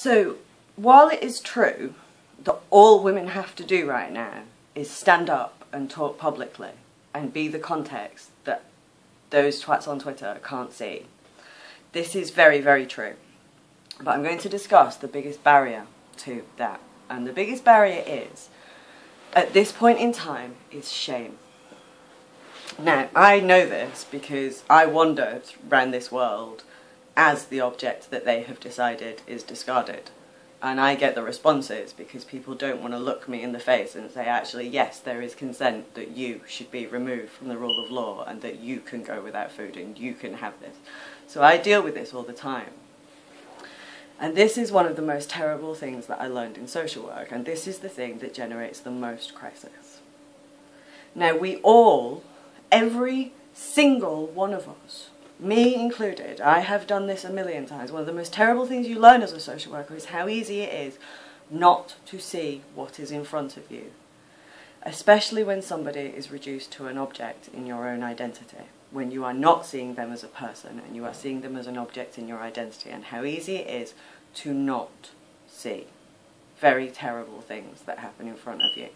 So, while it is true that all women have to do right now is stand up and talk publicly and be the context that those twats on Twitter can't see, this is very, very true. But I'm going to discuss the biggest barrier to that. And the biggest barrier is, at this point in time, is shame. Now, I know this because I wandered around this world as the object that they have decided is discarded. And I get the responses because people don't want to look me in the face and say, actually, yes, there is consent that you should be removed from the rule of law and that you can go without food and you can have this. So I deal with this all the time. And this is one of the most terrible things that I learned in social work, and this is the thing that generates the most crisis. Now, we all, every single one of us, me included, I have done this a million times. One of the most terrible things you learn as a social worker is how easy it is not to see what is in front of you, especially when somebody is reduced to an object in your own identity, when you are not seeing them as a person and you are seeing them as an object in your identity, and how easy it is to not see very terrible things that happen in front of you.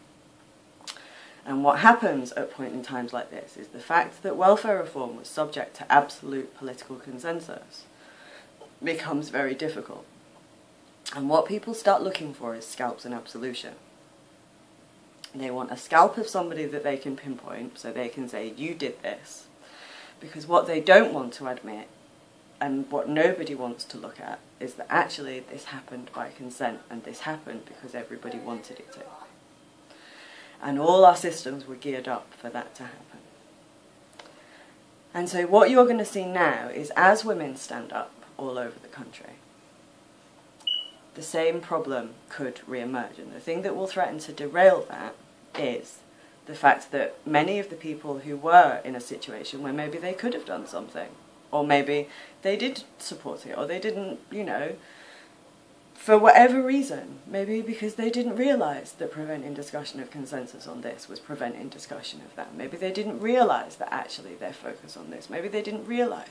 And what happens at point in times like this is the fact that welfare reform was subject to absolute political consensus becomes very difficult. And what people start looking for is scalps and absolution. They want a scalp of somebody that they can pinpoint so they can say, you did this. Because what they don't want to admit, and what nobody wants to look at, is that actually this happened by consent and this happened because everybody wanted it to. And all our systems were geared up for that to happen. And so what you're going to see now is as women stand up all over the country, the same problem could re-emerge. And the thing that will threaten to derail that is the fact that many of the people who were in a situation where maybe they could have done something, or maybe they did support it, or they didn't, you know, for whatever reason, maybe because they didn't realise that preventing discussion of consensus on this was preventing discussion of that. Maybe they didn't realise that actually their focus on this. Maybe they didn't realise.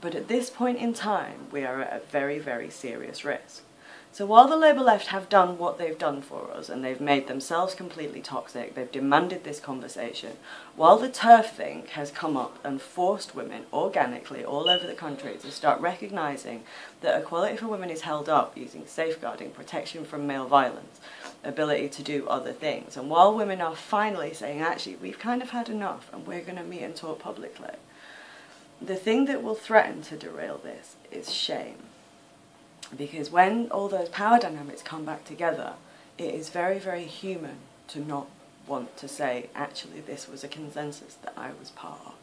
But at this point in time, we are at a very, very serious risk. So while the Labour left have done what they've done for us and they've made themselves completely toxic, they've demanded this conversation, while the TERF thing has come up and forced women organically all over the country to start recognising that equality for women is held up using safeguarding, protection from male violence, ability to do other things. And while women are finally saying, actually, we've kind of had enough and we're going to meet and talk publicly, the thing that will threaten to derail this is shame because when all those power dynamics come back together, it is very, very human to not want to say, actually, this was a consensus that I was part of.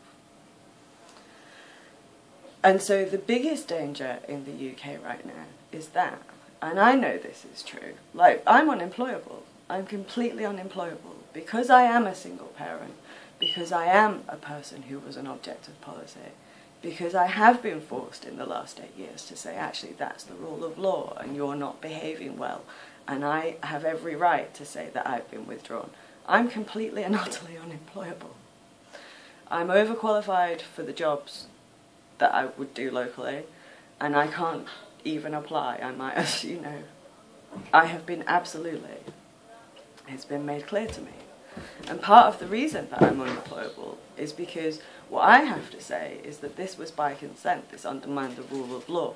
And so the biggest danger in the UK right now is that, and I know this is true, like, I'm unemployable. I'm completely unemployable because I am a single parent, because I am a person who was an object of policy because I have been forced in the last eight years to say, actually, that's the rule of law and you're not behaving well. And I have every right to say that I've been withdrawn. I'm completely and utterly unemployable. I'm overqualified for the jobs that I would do locally, and I can't even apply. I might, as you know, I have been absolutely, it's been made clear to me. And part of the reason that I'm unemployable is because what I have to say is that this was by consent, this undermined the rule of law.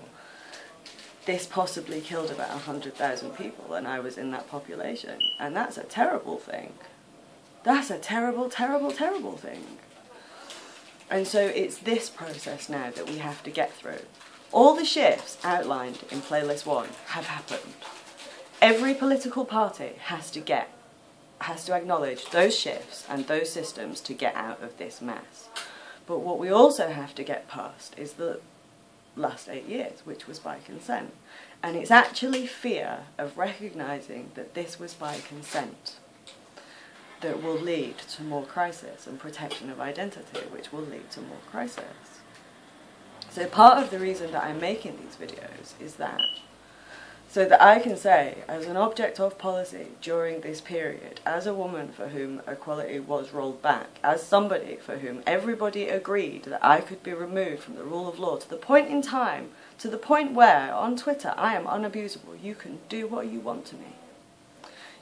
This possibly killed about 100,000 people, and I was in that population. And that's a terrible thing. That's a terrible, terrible, terrible thing. And so it's this process now that we have to get through. All the shifts outlined in Playlist 1 have happened. Every political party has to get, has to acknowledge those shifts and those systems to get out of this mess. But what we also have to get past is the last eight years, which was by consent. And it's actually fear of recognising that this was by consent that will lead to more crisis and protection of identity, which will lead to more crisis. So part of the reason that I'm making these videos is that so that I can say, as an object of policy during this period, as a woman for whom equality was rolled back, as somebody for whom everybody agreed that I could be removed from the rule of law to the point in time To the point where, on Twitter, I am unabusable. You can do what you want to me.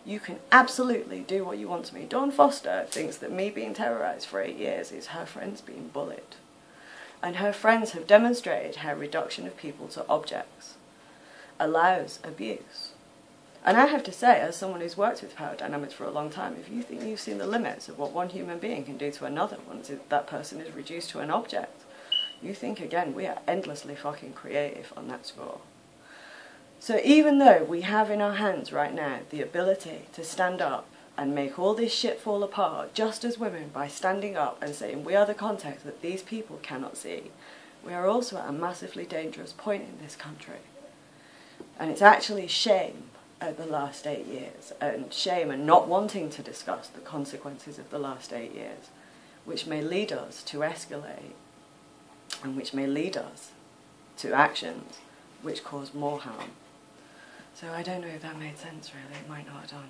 You can absolutely do what you want to me. Dawn Foster thinks that me being terrorised for eight years is her friends being bullied. And her friends have demonstrated her reduction of people to objects allows abuse. And I have to say, as someone who's worked with power dynamics for a long time, if you think you've seen the limits of what one human being can do to another once that person is reduced to an object, you think again, we are endlessly fucking creative on that score. So even though we have in our hands right now the ability to stand up and make all this shit fall apart just as women by standing up and saying we are the context that these people cannot see, we are also at a massively dangerous point in this country. And it's actually shame over the last eight years, and shame and not wanting to discuss the consequences of the last eight years, which may lead us to escalate, and which may lead us to actions which cause more harm. So I don't know if that made sense really, it might not have done.